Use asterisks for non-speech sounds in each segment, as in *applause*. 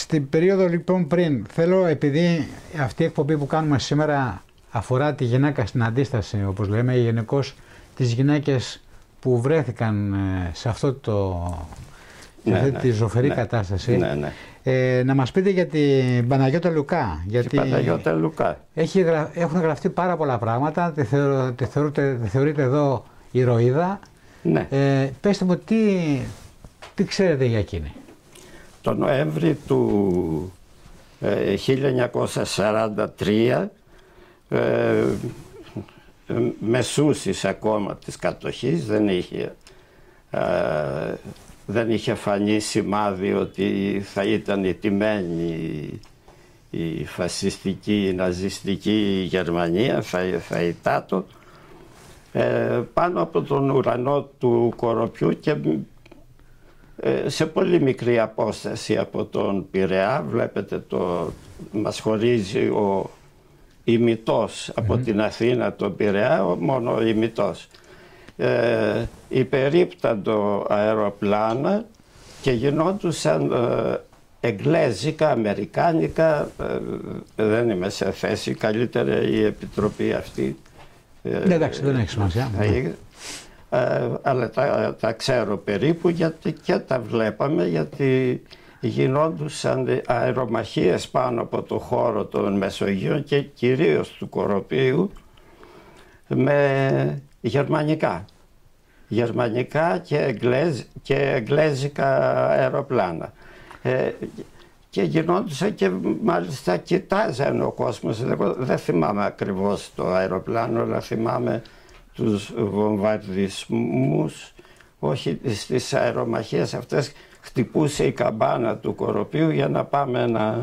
στην περίοδο λοιπόν πριν, θέλω επειδή αυτή η εκπομπή που κάνουμε σήμερα αφορά τη γυναίκα στην αντίσταση, όπως λέμε, γενικώς τις γυναίκες που βρέθηκαν ε, σε αυτό το σε Ναι, αυτή ναι, τη ζωφερή ναι. κατάσταση. Ναι, ναι. Ε, να μας πείτε για την Παναγιώτα Λουκά. Γιατί Και Παναγιώτα Λουκά. έχει, γρα- έχουν γραφτεί πάρα πολλά πράγματα. Τη, θεωρώ, τη, θεωρείτε, τη θεωρείτε εδώ ηρωίδα. Ναι. Ε, πέστε μου τι, τι ξέρετε για εκείνη; Το Νοέμβρη του ε, 1943 ε, μεσούσης ακόμα της κατοχής δεν είχε, ε, δεν είχε φανεί σημάδι ότι θα ήταν ιτημένη η φασιστική, η ναζιστική Γερμανία, θα, θα ητάτω ε, πάνω από τον ουρανό του Κοροπιού και ε, σε πολύ μικρή απόσταση από τον Πειραιά βλέπετε το μας χωρίζει ο ημιτός από την Αθήνα τον Πειραιά ο- μόνο ο ημιτός. Ε, υπερίπταντο αεροπλάνα και γινόντουσαν ε, εγγλέζικα, αμερικάνικα ε, δεν είμαι σε θέση καλύτερα η επιτροπή αυτή ε, Ναι, εντάξει, δεν έχει σημασία. Θα είναι. Ε, αλλά τα, τα ξέρω περίπου γιατί και τα βλέπαμε γιατί γινόντουσαν αερομαχίες πάνω από το χώρο των Μεσογείων και κυρίως του Κοροπίου με γερμανικά. Γερμανικά και, εγγλέζ, και εγγλέζικα αεροπλάνα. Ε, και γινόντουσαν και μάλιστα κοιτάζαν ο κόσμος. Εγώ δεν θυμάμαι ακριβώς το αεροπλάνο, αλλά θυμάμαι τους βομβαρδισμούς, όχι στις αερομαχίες αυτές χτυπούσε η καμπάνα του Κοροπίου για να πάμε να,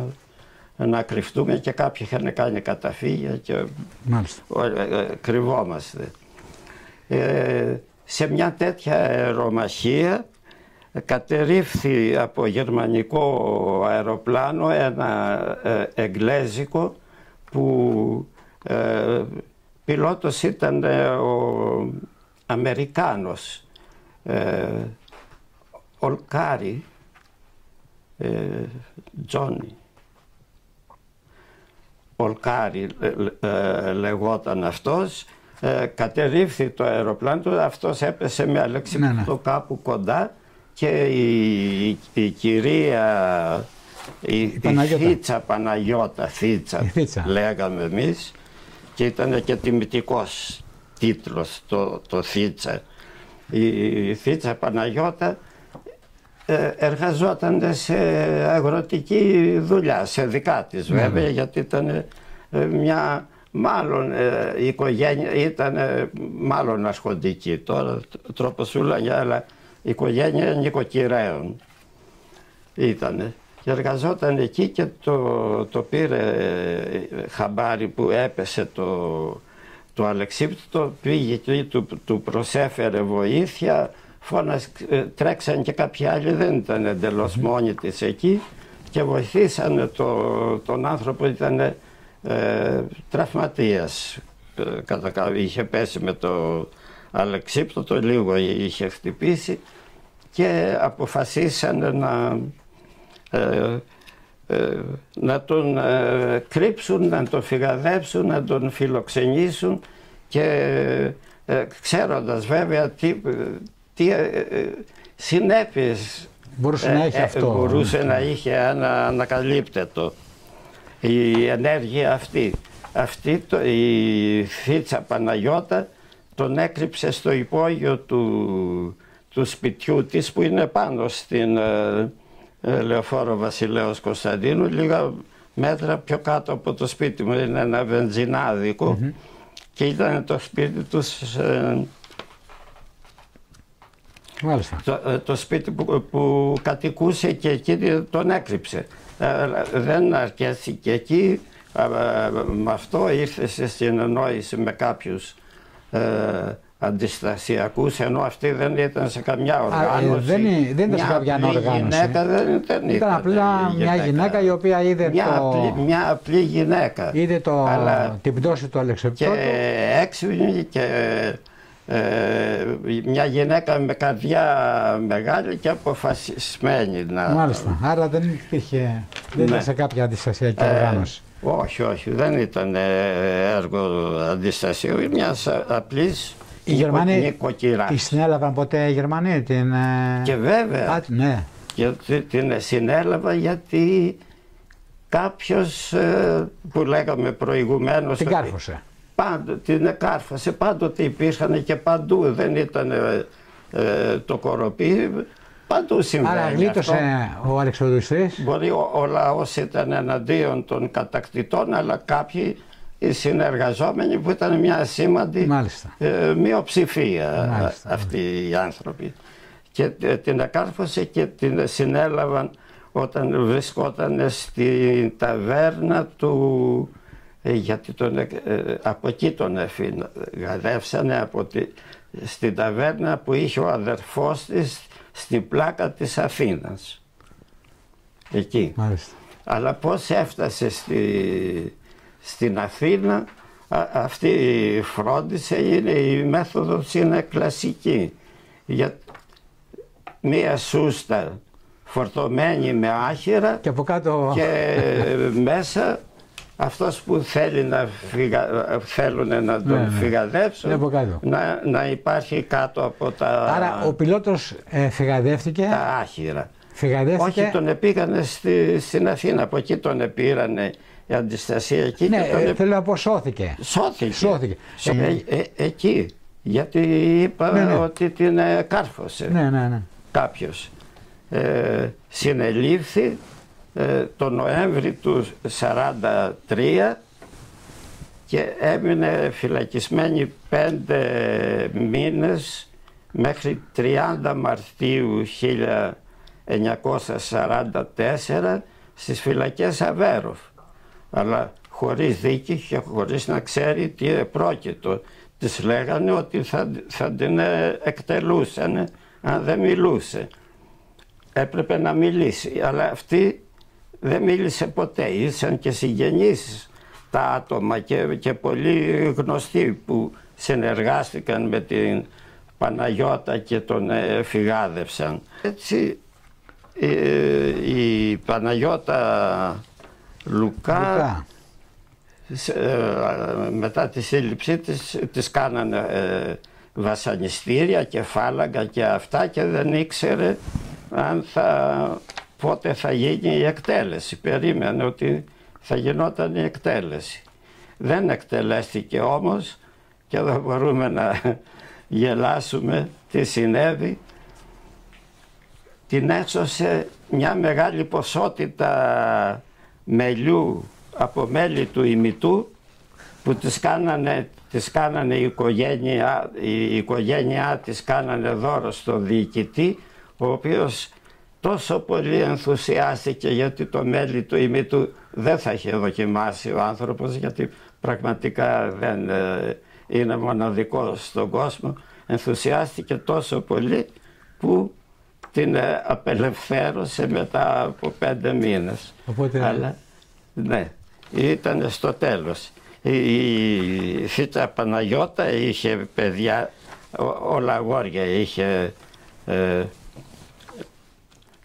να κρυφτούμε και κάποιοι είχαν κάνει καταφύγια και Μάλιστα. ε, ε, κρυβόμαστε. Ε, σε μια τέτοια αερομαχία κατερρίφθη από γερμανικό αεροπλάνο ένα ε, εγγλέζικο που ε, πιλότος ήταν ε, ο Αμερικάνος ε, Ολκάρι ε, Τζόνι Ολκάρι ε, ε, λεγόταν αυτός ε, κατερρίφθη το αεροπλάνο του αυτός έπεσε με αλεξίπτωτο Ναι, ναι. κάπου κοντά και η, η, η κυρία η, η Παναγιώτα. Θήτσα Παναγιώτα Θήτσα, Η Θήτσα. λέγαμε εμείς και ήταν και τιμητικός τίτλος το, το Θήτσα η, η Θήτσα Παναγιώτα ε, εργαζόταν σε αγροτική δουλειά, σε δικά της βέβαια, γιατί ήταν ε, μια μάλλον ε, η οικογένεια ήταν ε, μάλλον ασχοντική τώρα τροποσούλα αλλά η οικογένεια νοικοκυρέων ήταν και εργαζόταν εκεί και το, το πήρε ε, χαμπάρι που έπεσε το, το Αλεξίπτωτο πήγε και του, του προσέφερε βοήθεια φώνας, ε, τρέξαν και κάποιοι άλλοι δεν ήταν εντελώς μόνοι της εκεί. Και βοηθήσανε το, τον άνθρωπο ήταν ε, τραυματίας. Ε, κατά, κα- είχε πέσει με το Αλεξίπτωτο λίγο είχε χτυπήσει και αποφασίσανε να ε, ε, να τον ε, κρύψουν, να τον φυγαδέψουν, να τον φιλοξενήσουν και ε, ξέροντας βέβαια τι, τι ε, ε, συνέπειες Μπορούσε να έχει ε, ε, αυτό. μπορούσε να είχε ανα, ανακαλύπτετο η ενέργεια αυτή. Αυτή το, η Φίτσα Παναγιώτα τον έκρυψε στο υπόγειο του, του σπιτιού της που είναι πάνω στην ε, ε, Λεωφόρο Βασιλέως Κωνσταντίνου λίγα μέτρα πιο κάτω από το σπίτι μου είναι ένα βενζινάδικο και ήταν το σπίτι τους ε, Μάλιστα. το, ε, το σπίτι που, που κατοικούσε και εκεί τον έκρυψε. Ε, δεν αρκέστηκε εκεί, ε, ε, με αυτό ήρθε σε συνεννόηση με κάποιους ε, αντιστασιακούς, ενώ αυτή δεν ήταν σε καμιά ε, οργάνωση. δεν είναι- δεν ήταν σε Μια κάποια απλή οργάνωση. Γυναίκα δεν, δεν Ήταν απλά μια γυναίκα η οποία είδε μια, το, απλή, μια απλή γυναίκα. είδε το, Αλλά- την πτώση του Αλεξεπτώτου. και έξυπνη και ε, μια γυναίκα με καρδιά μεγάλη και αποφασισμένη να, Μάλιστα. Άρα δεν υπήρχε Δεν ήταν σε κάποια αντιστασιακή Ε, οργάνωση. όχι, όχι, δεν ήταν ε, έργο αντιστασίου, μια απλής Οι Γερμανοί νοικοκυρά. τη συνέλαβαν ποτέ οι Γερμανοί την. ε, Και βέβαια, Α, ναι. και τη- την συνέλαβα γιατί κάποιος ε, που λέγαμε προηγουμένως Την ότι κάρφωσε. Πάντο, την κάρφωσε, πάντοτε υπήρχαν και παντού, δεν ήταν ε, ε, το κοροπή, παντού συμβαίνει Άρα γλίτωσε αυτό. ο Αλεξανδρουστής. Μπορεί ο, ο λαός ήταν εναντίον των κατακτητών, αλλά κάποιοι οι συνεργαζόμενοι που ήταν μια σήμαντη Μάλιστα. ε, μειοψηφία Μάλιστα. αυτοί οι άνθρωποι. Και ε, την εκάρφωσε και την συνέλαβαν όταν βρισκόταν στην ταβέρνα του ε, γιατί τον, ε, ε, από εκεί τον εφηγαδεύσανε από τη, στην ταβέρνα που είχε ο αδερφός της στην πλάκα της Αθήνας. Εκεί. Μάλιστα. Αλλά πώς έφτασε στη, στην Αθήνα, α- αυτή η φρόντισε, είναι, η μέθοδος είναι κλασική. Για μία σούστα φορτωμένη με άχυρα Και από κάτω. και μέσα αυτός που θέλει να φυγα, θέλουν να τον Ναι, ναι. φυγαδεύσουν Είναι από κάτω. να, να υπάρχει κάτω από τα, Άρα ο πιλότος ε, φυγαδεύτηκε; τα άχυρα. Φυγαδεύτηκε; Όχι, τον επήγανε στη, στην Αθήνα. Από εκεί τον επήρανε η αντιστασία εκεί ναι, και τον ε, επ- θέλω να πω σώθηκε. σώθηκε. σώθηκε. Σω- Ε, ε, ε, εκεί. Γιατί είπα Ναι, ναι. ότι την ε, κάρφωσε Ναι, ναι, ναι. κάποιος. Ε, συνελήφθη ε, το Νοέμβρη του 1943 και έμεινε φυλακισμένη πέντε μήνες μέχρι 30 Μαρτίου 1944 στις φυλακές Αβέροφ. Αλλά χωρίς δίκη και χωρίς να ξέρει τι επρόκειτο. Της λέγανε ότι θα, θα την ε, εκτελούσαν αν δεν μιλούσε. Έπρεπε να μιλήσει, αλλά αυτή δεν μίλησε ποτέ. Ήσαν και συγγενείς τα άτομα και, και πολλοί γνωστοί που συνεργάστηκαν με την Παναγιώτα και τον ε, φυγάδευσαν. Έτσι ε, η Παναγιώτα Λουκά, Λουκά. σε- ε, μετά της σύλληψή της, της κάνανε ε, βασανιστήρια και φάλαγγα και αυτά και δεν ήξερε αν θα, πότε θα γίνει η εκτέλεση. Περίμενε ότι θα γινόταν η εκτέλεση. Δεν εκτελέστηκε όμως και εδώ μπορούμε να *laughs* γελάσουμε τι συνέβη. Την έσωσε μια μεγάλη ποσότητα μελιού από μέλη του ημιτού που τις κάνανε, τις κάνανε η, οικογένεια, η οικογένειά της κάνανε δώρο στο διοικητή ο οποίος τόσο πολύ ενθουσιάστηκε γιατί το μέλι του ημιτού δεν θα είχε δοκιμάσει ο άνθρωπος γιατί πραγματικά δεν ε, είναι μοναδικός στον κόσμο. Ενθουσιάστηκε τόσο πολύ που την ε, απελευθέρωσε μετά από πέντε μήνες. Οπότε- Αλλά ναι, ήταν στο τέλος. Η, η Φίτσα Παναγιώτα είχε παιδιά, ο- όλα αγόρια είχε ε,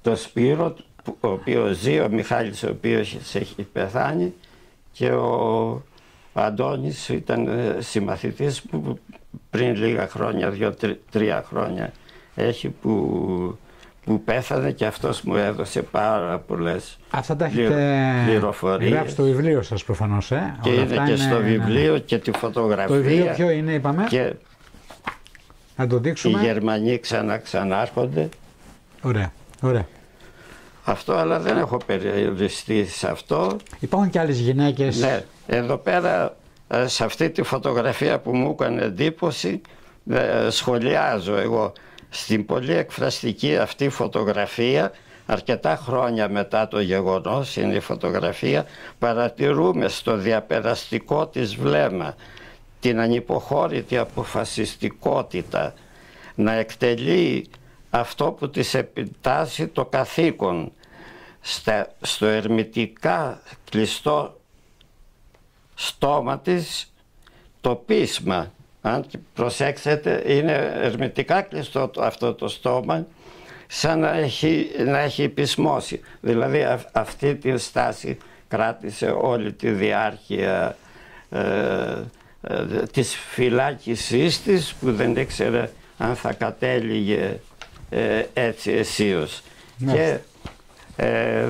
το Σπύρο, που- ο οποίος ζει, ο Μιχάλης ο οποίος έχει πεθάνει και ο Αντώνης ήταν ε, συμμαθητής που πριν λίγα χρόνια, δύο-τρία χρόνια έχει που, που πέθανε και αυτός μου έδωσε πάρα πολλές Αυτά τα πληρο- έχετε πληροφορίες. γράψει στο βιβλίο σας προφανώς. Ε. και Όλα είναι αυτά και στο ναι, ναι. βιβλίο και τη φωτογραφία Το βιβλίο ποιο είναι είπαμε; και Να το οι δείξουμε. Γερμανοί ξανά ξανάρχονται Ωραία. Ωραία. αυτό αλλά δεν έχω περιοριστεί σε αυτό Υπάρχουν και άλλες γυναίκες. Ναι, εδώ πέρα ε, σε αυτή τη φωτογραφία που μου έκανε εντύπωση ε, σχολιάζω εγώ στην πολύ εκφραστική αυτή φωτογραφία αρκετά χρόνια μετά το γεγονός είναι η φωτογραφία παρατηρούμε στο διαπεραστικό της βλέμμα την ανυποχώρητη αποφασιστικότητα να εκτελεί αυτό που της επιτάσσει το καθήκον στα, στο ερμητικά κλειστό στόμα της το πείσμα. Αν και προσέξετε είναι ερμητικά κλειστό το- αυτό το στόμα σαν να έχει, να έχει επισμώσει. Δηλαδή αυτή τη στάση κράτησε όλη τη διάρκεια ε, ε, της φυλάκισής της που δεν ήξερε αν θα κατέληγε ε, έτσι αισίως. Ναι. Και ε, ε,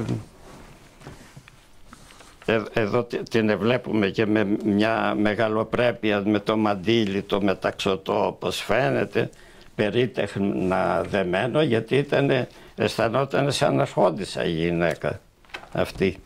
εδώ την βλέπουμε και με μια μεγαλοπρέπεια με το μαντίλι το μεταξωτό όπως φαίνεται περίτεχνα δεμένο γιατί ήταν, αισθανόταν σαν αρχόντισσα η γυναίκα αυτή.